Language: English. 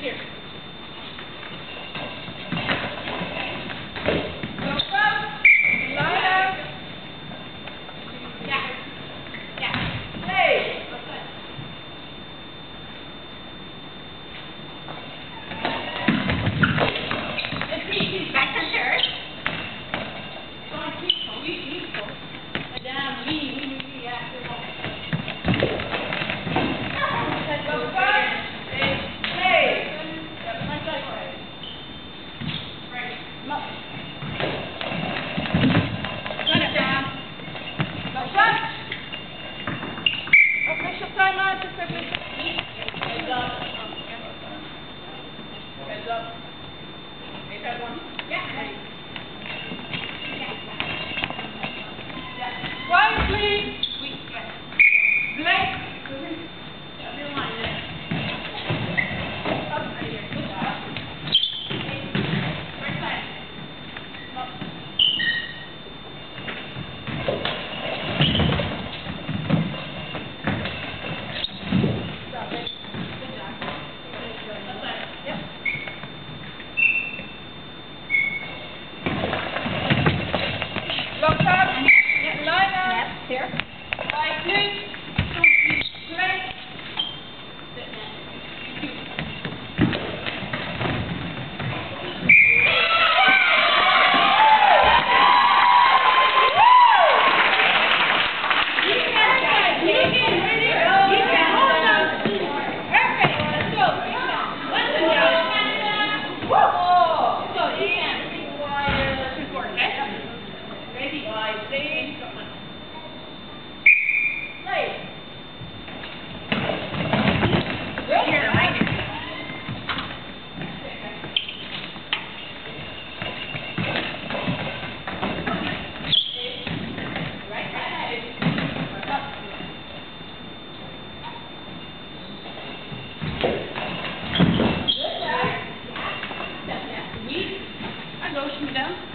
Here. Ready? Five, six. down.